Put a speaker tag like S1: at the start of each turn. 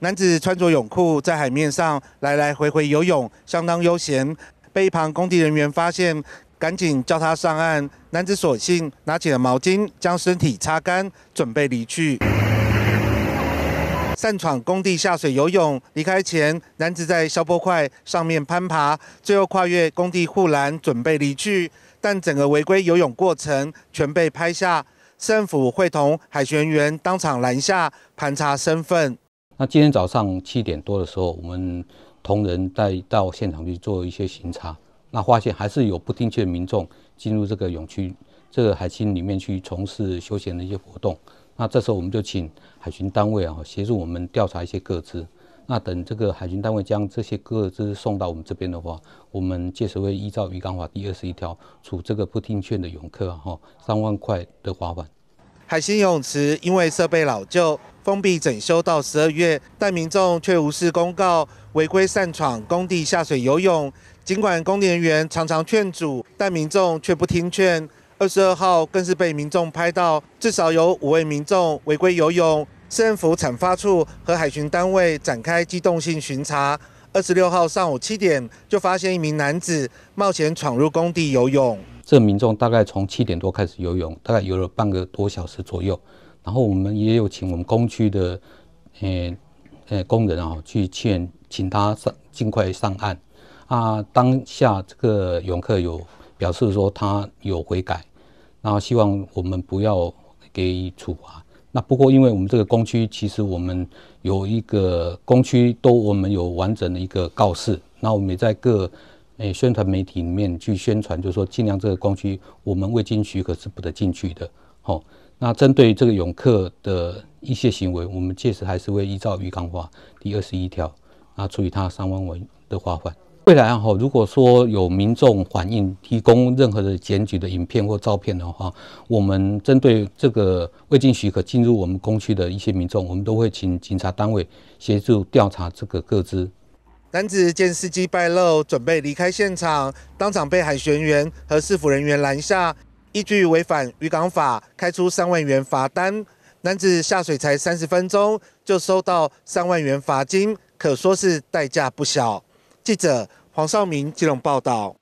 S1: 男子穿着泳裤在海面上来来回回游泳，相当悠闲。被一旁工地人员发现，赶紧叫他上岸。男子索性拿起了毛巾，将身体擦干，准备离去。擅闯工地下水游泳，离开前，男子在消波块上面攀爬，最后跨越工地护栏，准备离去。但整个违规游泳过程全被拍下，政府会同海巡员当场拦下盘查身份。
S2: 那今天早上七点多的时候，我们同仁带到现场去做一些巡查，那发现还是有不听劝的民众进入这个泳区、这个海清里面去从事休闲的一些活动。那这时候我们就请海巡单位啊协助我们调查一些个资。那等这个海巡单位将这些个资送到我们这边的话，我们届时会依照渔港法第二十一条处这个不听劝的泳客哈三万块的罚款。
S1: 海星泳池因为设备老旧，封闭整修到十二月，但民众却无视公告，违规擅闯工地下水游泳。尽管工地人员常常劝阻，但民众却不听劝。二十二号更是被民众拍到，至少有五位民众违规游泳，市政府产发处和海巡单位展开机动性巡查。二十六号上午七点，就发现一名男子冒险闯入工地游泳。
S2: 这民众大概从七点多开始游泳，大概游了半个多小时左右。然后我们也有请我们工区的，呃呃工人啊去劝，请他上尽快上岸。啊，当下这个泳客有表示说他有悔改，然后希望我们不要给予处罚。那不过因为我们这个工区其实我们有一个工区都我们有完整的一个告示，那我们也在各。诶，宣传媒体里面去宣传，就是说尽量这个工区我们未经许可是不得进去的。好，那针对这个泳客的一些行为，我们届时还是会依照渔港法第二十一条啊处以他三万元的罚款。未来啊，哈，如果说有民众反映提供任何的检举的影片或照片的话，我们针对这个未经许可进入我们工区的一些民众，我们都会请警察单位协助调查这个个资。
S1: 男子见司机败露，准备离开现场，当场被海巡员和市府人员拦下，依据违反渔港法，开出三万元罚单。男子下水才三十分钟，就收到三万元罚金，可说是代价不小。记者黄少明、基隆报道。